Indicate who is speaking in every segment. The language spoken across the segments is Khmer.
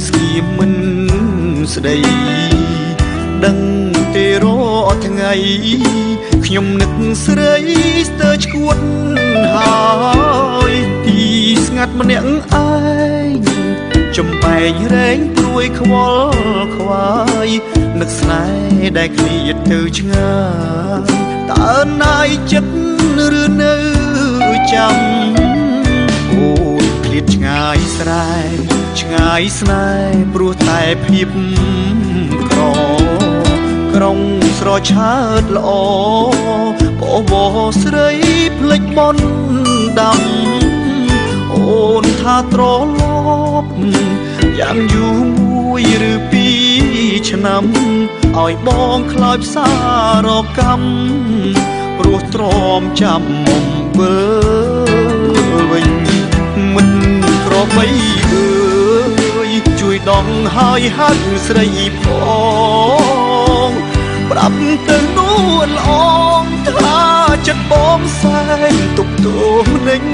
Speaker 1: នៅស្ងៀមមិនស្ដីដឹងទេរអត់ថ្ងៃខ្ញុំនឹកស្រីស្ទើរឈួតហើយទីស្ងាត់ម្នាក់ឯងចំបែងរែងព្រួយខ្វល់ខ្វាយនឹកស្នេហ៍ដែលឃ្លាតទៅឆ្ងាយតើណាយចិត្តឬនៅចាំអូ នឃ្លាតឆ្ងាយស្រែឆ្ងាយស្នេហ៍ព្រោះតែភាពក្រក្រុងស្រឆើតល្អបបោស្រីភ្លេចបនដាំអូនថាត្រឡប់យ៉ាងយូរមួយឬពីរឆ្នាំឲ្យបងខ្លោចផ្សាររកម្មព្រោះទ្រាំចាំមុំវិល ហើយហាត់ស្រីផងប្រាប់ទៅនួនល្អងថាចិត្តបងសែនទុកទោនឹង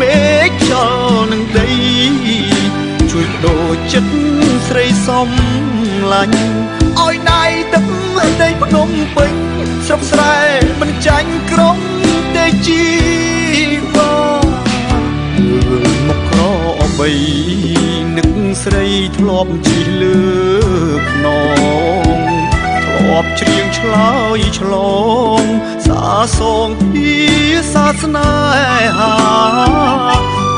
Speaker 1: មេឃខ្យល់នឹងដី ជួយដូរចិត្តស្រីសំឡាញ់ឲ្យដៃទឹកដីភ្នំពេញស្រុកស្រែមិនចាញ់ក្រុងទេជីវ៉ាមកក្របីនឹក ស្រីធ្លាប់ជិះលើភ្នំធ្លាប់ច្រៀងឆ្លើយឆ្លងសាសងពីសាសនាហា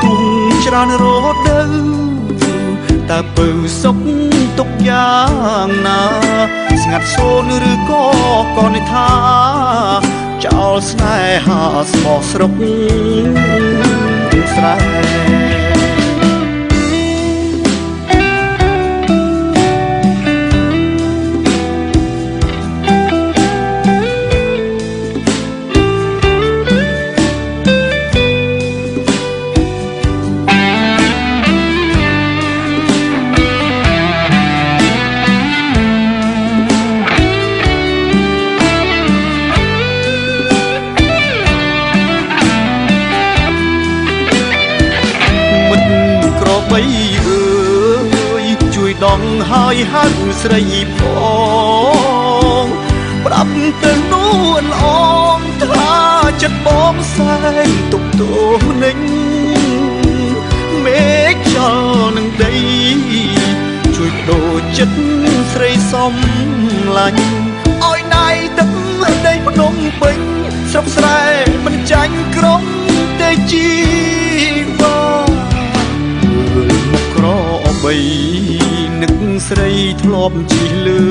Speaker 1: ទុំច្រើនរដូវតើពៅសុខទុកយ៉ាងណា ស្ងាត់សូនឬក៏កនិថាចោលស្នេហាស្មោះស្រុកស្រែ បីអើយជួយដងហើយហៅស្រីផងប្រាប់ទៅនួនអងថាចិត្តបងសែងទុកទោនឹងមេឃខ្យល់នឹងដីជួយដូរចិត្តស្រីសំឡាញ់ឲ្យណៃទឹកដីភ្នំពេញស្រុកស្រែមិនចាញ់ក្រុងទេជី បីនឹកស្រីធ្លាប់ជិះលើ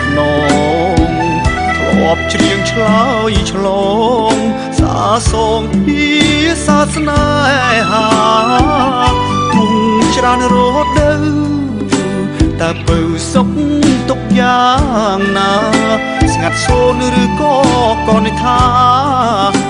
Speaker 1: ភ្នំធ្លាប់ច្រៀងឆ្លើយឆ្លងសាសងពីសាសនាហាទុំច្រើនរដូវតើពៅសុខទុកយ៉ាងណា ស្ងាត់សូនឬក៏កនិថាចា